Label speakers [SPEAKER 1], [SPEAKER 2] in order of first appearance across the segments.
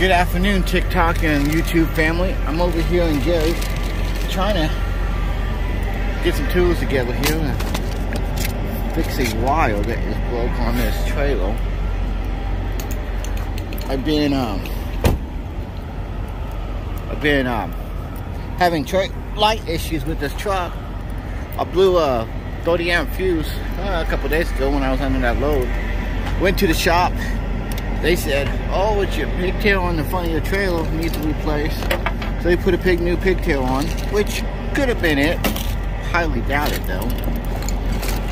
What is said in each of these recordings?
[SPEAKER 1] Good afternoon, TikTok and YouTube family. I'm over here in Gary trying to get some tools together here and fix a wire that is broke on this trailer. I've been um I've been um having light issues with this truck. I blew a 30 amp fuse uh, a couple days ago when I was under that load. Went to the shop they said, oh, it's your pigtail on the front of your trailer needs to be replaced. So they put a new pigtail on, which could have been it. Highly doubt it though.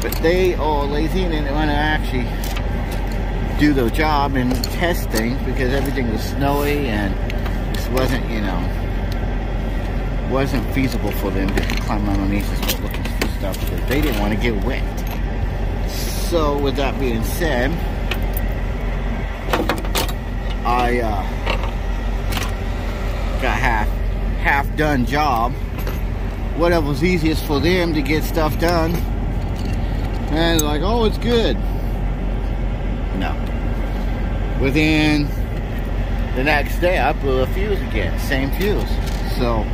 [SPEAKER 1] But they are lazy and they want to actually do their job and test things because everything was snowy and this wasn't, you know, wasn't feasible for them to climb underneath and start looking for stuff because they didn't want to get wet. So with that being said, I uh, got half half done job. Whatever was easiest for them to get stuff done. And like, oh, it's good. No. Within the next day, I blew a fuse again. Same fuse. So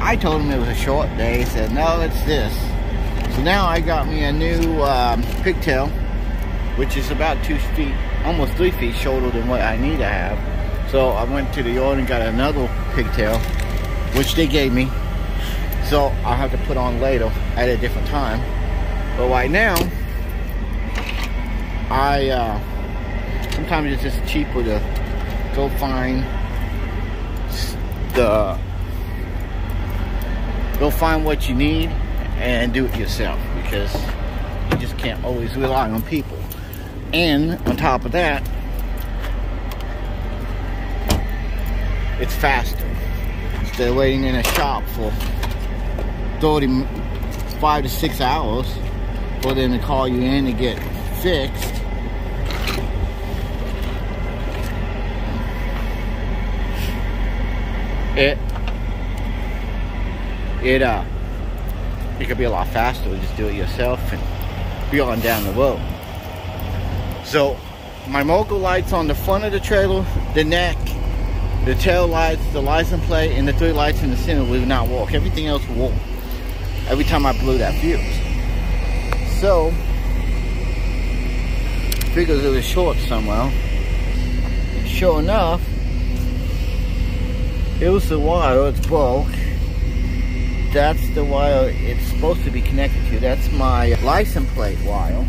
[SPEAKER 1] I told them it was a short day. He said, no, it's this. So now I got me a new um, pigtail, which is about two feet almost three feet shorter than what I need to have. So I went to the yard and got another pigtail, which they gave me. So I'll have to put on later at a different time. But right now, I uh, sometimes it's just cheaper to go find the go find what you need and do it yourself because you just can't always rely on people. And on top of that, it's faster. Instead of waiting in a shop for 35 to 6 hours for them to call you in to get fixed. It, it, uh, it could be a lot faster just do it yourself and be on down the road. So my Mocha lights on the front of the trailer, the neck, the tail lights, the license plate, and the three lights in the center will not work. Everything else will. Every time I blew that fuse. So, figures it was short somewhere. Sure enough, it was the wire, it's broke. That's the wire it's supposed to be connected to. That's my license plate wire.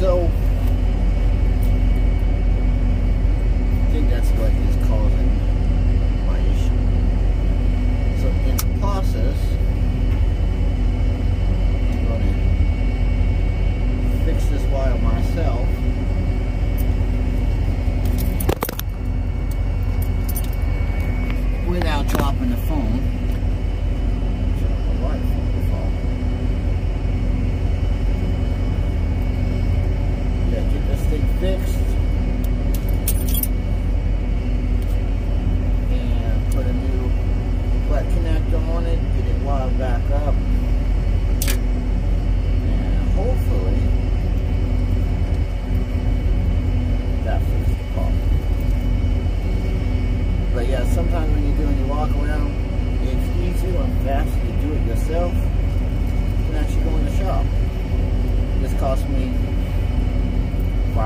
[SPEAKER 1] So, I think that's what is causing my issue. So, in the process, I'm going to fix this wire myself. Without dropping the phone.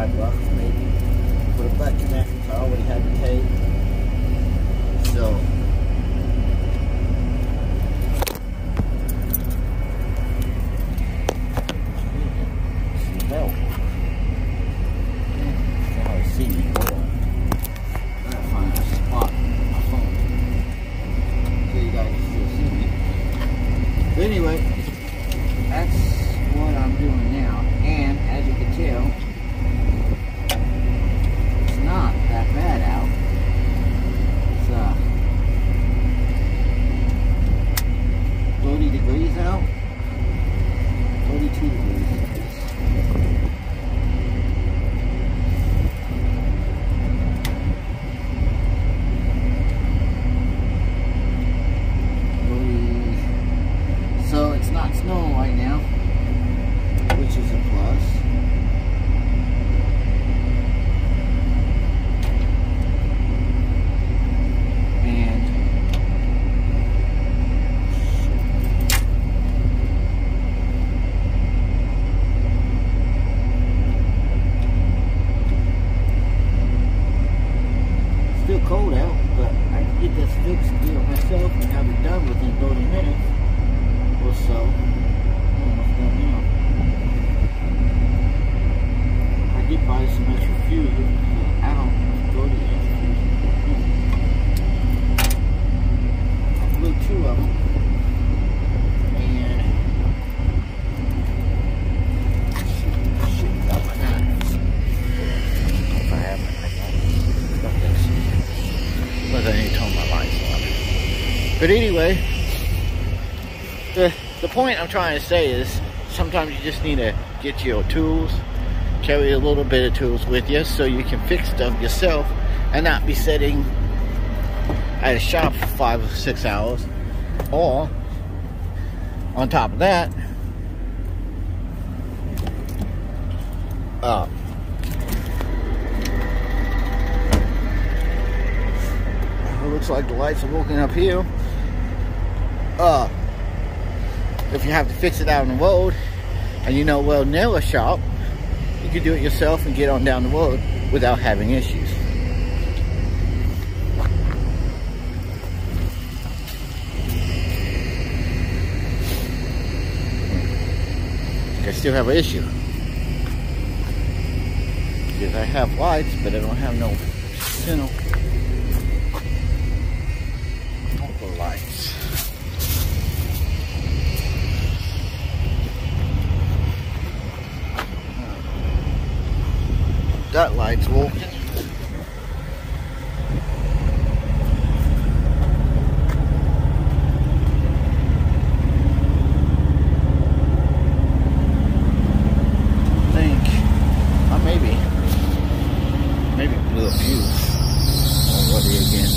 [SPEAKER 1] Anyway, that's But anyway, the, the point I'm trying to say is sometimes you just need to get your tools, carry a little bit of tools with you so you can fix stuff yourself and not be sitting at a shop for five or six hours. Or, on top of that, uh, it looks like the lights are working up here. Uh, if you have to fix it out on the road and you know well nail a shop, you can do it yourself and get on down the road without having issues. I still have an issue. Because I have lights, but I don't have no signal. lights. That light's walking. I think, uh, maybe, maybe it blew a few already again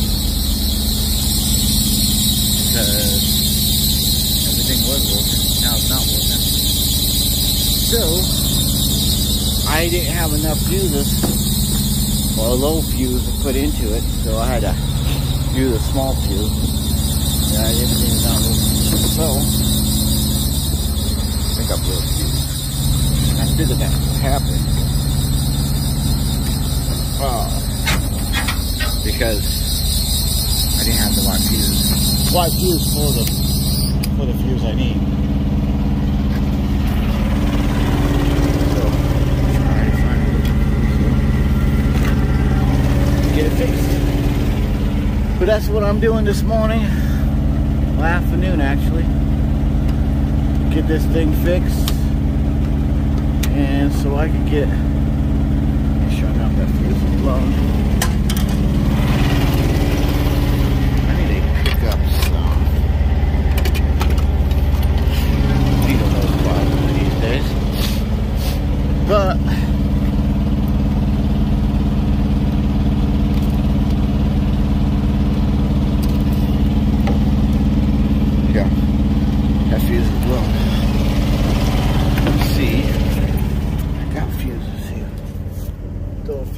[SPEAKER 1] because everything was working. I didn't have enough fuses or a low fuse to put into it, so I had to use a small fuse. Yeah, I didn't get it down So, I think I blew a fuse. I figured that would happen. Uh, because I didn't have the right fuse. Right fuse for the, for the fuse I need. get it fixed. But that's what I'm doing this morning. Well, afternoon, actually. Get this thing fixed. And so I can get... Shut out that fuse is blown. I need a pickup some. Needle those these days. But...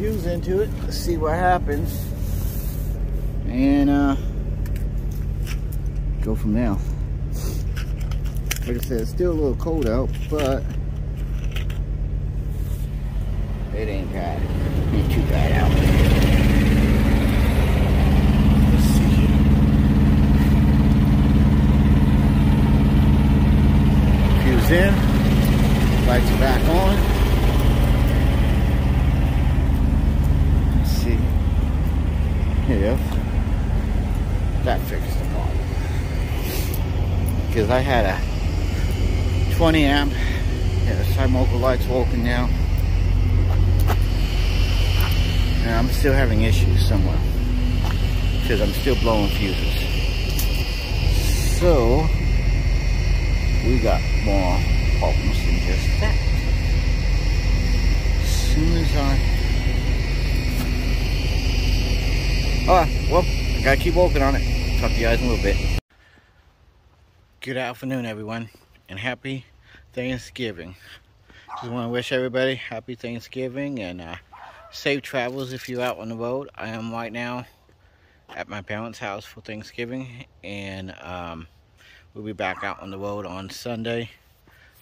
[SPEAKER 1] into it. Let's see what happens. And uh, go from there. Like I said, it's still a little cold out, but it ain't bad. Ain't too bad out. Let's see Fuse in. Lights back on. That fixed the problem. Because I had a 20 amp, yeah, Simoco lights working now. And I'm still having issues somewhere. Because I'm still blowing fuses. So, we got more problems than just that. As soon as I Alright, well, I gotta keep working on it. Talk to you guys in a little bit. Good afternoon, everyone, and happy Thanksgiving. Just want to wish everybody happy Thanksgiving and uh, safe travels if you're out on the road. I am right now at my parents' house for Thanksgiving, and um, we'll be back out on the road on Sunday.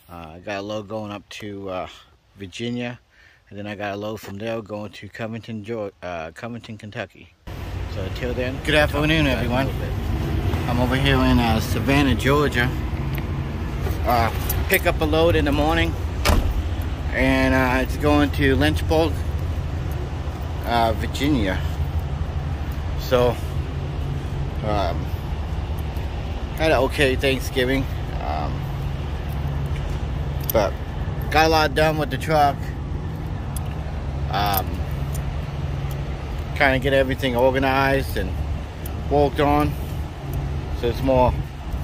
[SPEAKER 1] Uh, I got a load going up to uh, Virginia, and then I got a load from there going to Covington, Georgia, uh, Covington, Kentucky. So until then, good afternoon, everyone. I'm over here in uh, Savannah, Georgia. Uh, pick up a load in the morning, and uh, it's going to Lynchburg, uh, Virginia. So, um, had an okay Thanksgiving, um, but got a lot done with the truck. Um, kind of get everything organized and walked on. so it's more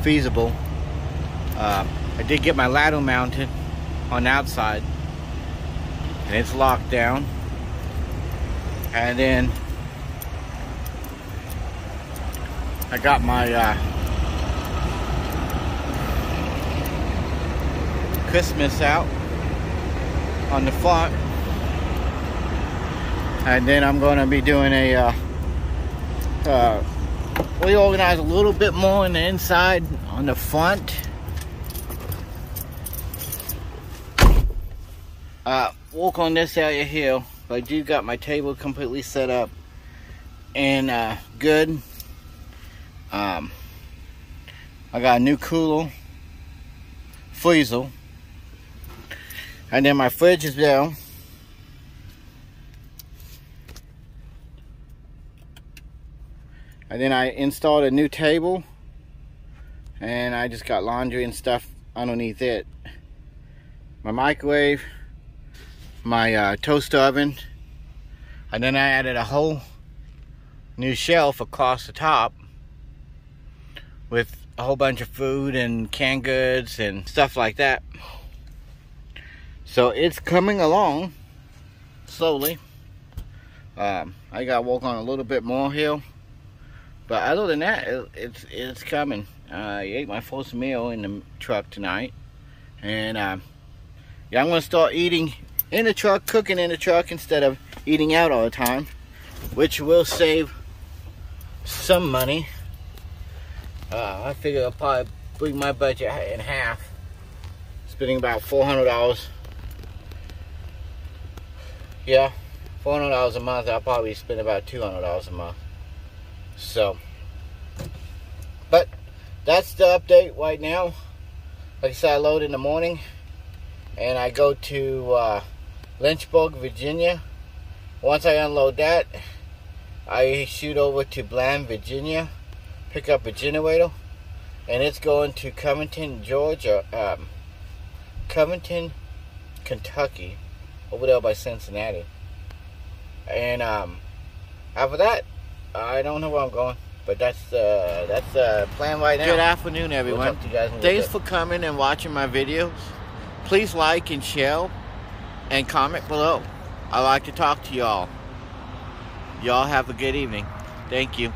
[SPEAKER 1] feasible. Uh, I did get my ladder mounted on the outside and it's locked down and then I got my uh, Christmas out on the front and then I'm going to be doing a uh, uh, reorganize a little bit more on the inside on the front. Uh, walk on this area here I do got my table completely set up and uh, good. Um, I got a new cooler freezer and then my fridge is down and then I installed a new table and I just got laundry and stuff underneath it. My microwave my uh, toaster oven and then I added a whole new shelf across the top with a whole bunch of food and canned goods and stuff like that. So it's coming along slowly. Um, I got to walk on a little bit more here but other than that it, it's it's coming I ate my first meal in the truck tonight and uh, yeah I'm gonna start eating in the truck, cooking in the truck instead of eating out all the time, which will save some money. Uh, I figure I'll probably bring my budget in half, spending about $400. Yeah, $400 a month, I'll probably spend about $200 a month. So, but that's the update right now. Like I said, I load in the morning and I go to uh, Lynchburg, Virginia. Once I unload that, I shoot over to Bland, Virginia, pick up a generator, and it's going to Covington, Georgia, um, Covington, Kentucky, over there by Cincinnati. And um, after that, I don't know where I'm going, but that's uh, that's the plan right now. Good afternoon, everyone. We'll Thanks for coming and watching my videos. Please like and share and comment below. I like to talk to y'all. Y'all have a good evening. Thank you.